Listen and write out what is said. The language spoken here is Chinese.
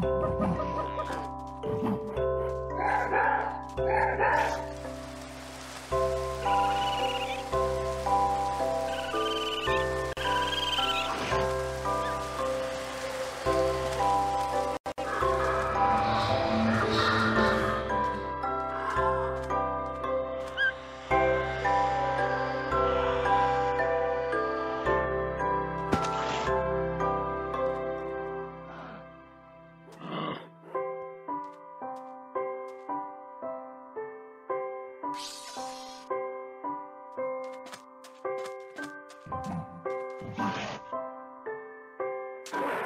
you Thank you.